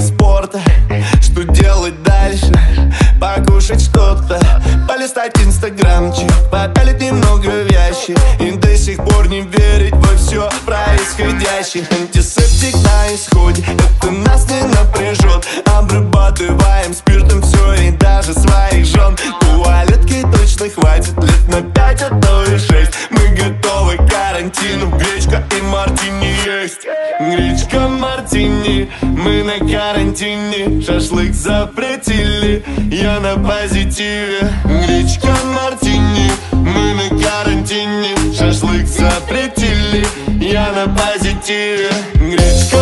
спорта. Что делать дальше? Покушать что-то. Полистать инстаграмчик. Попялить немного вящи И до сих пор не верить во все происходящее. Антисептик на исходе. Это нас не напряжет Обрабатываем спиртом все и даже своих жен Туалетки точно хватит мартини есть. Гречка мартини Мы на карантине. Шашлык запретили Я на позитиве. Гречка мартини Мы на карантине. Шашлык запретили Я на позитиве. Гречка